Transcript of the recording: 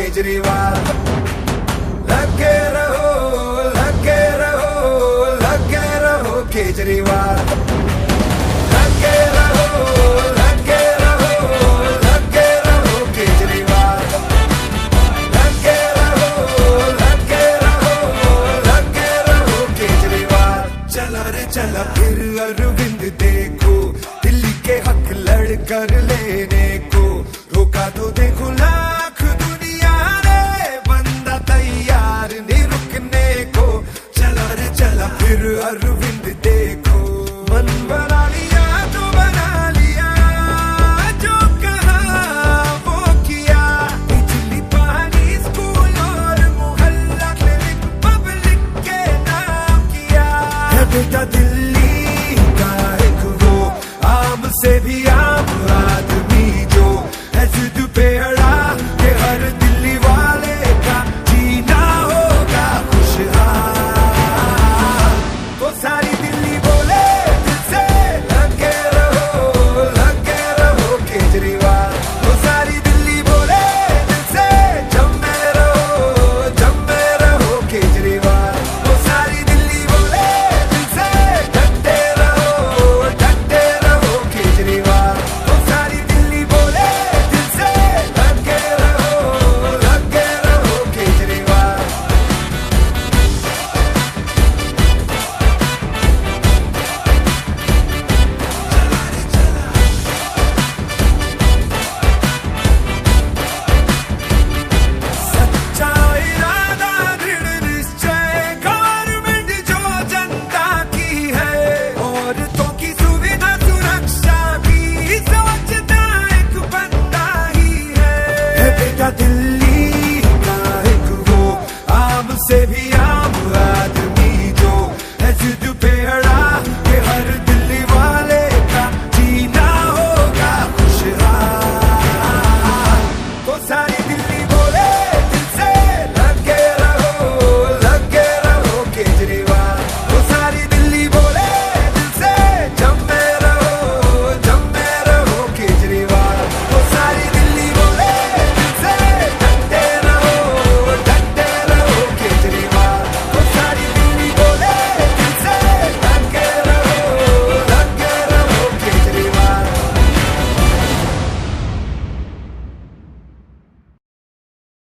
केजरीवाल। लगे रहो लगे रहो लगे रहो केजरीवाल। लगे रहो लगे रहो लगे रहो केजरीवाल। चला रे चला, फिर अरविंद देखो, दिल्ली के हक लड़ कर फिर अरविंद देखो। मन बना लिया तो बना लिया। जो कहा, वो किया। बिजली पानी स्कूल और मोहल्ला क्लिनिक, पब्लिक के नाम किया। है बेटा दिल्ली का एक वो, आम से भी se